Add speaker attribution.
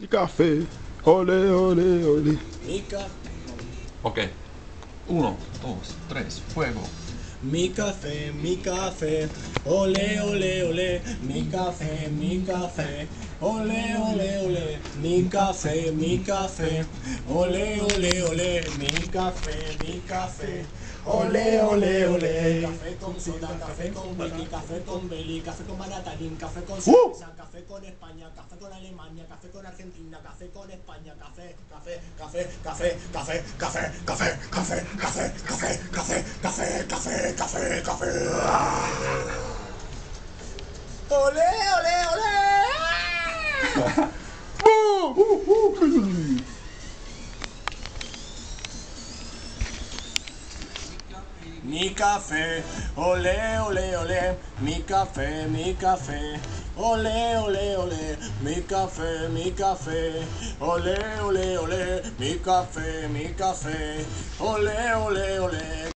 Speaker 1: Mi café. Ole, ole, ole.
Speaker 2: Mi, ca-
Speaker 3: Ok. Uno, dos, tres, fuego.
Speaker 2: mi café, mi café, ole, ole, ole, mi café, mi café, ole, ole, ole, mi café, mi café, ole, ole, ole, mi café, mi café, ole, ole, ole. Café con soda, café con whisky, café con belly, café con baratalín, café con cerveza, café con España, café con Alemania, café con Argentina, café con España, café, café, café, café, café, café, café, café, café, café, café, café, café, café, café. Ole, ole, ole. mi café, olé, olé, olé, mi café, mi café, olé, olé, olé, mi café, mi café, olé, olé, olé, mi café, mi café, olé, olé, olé.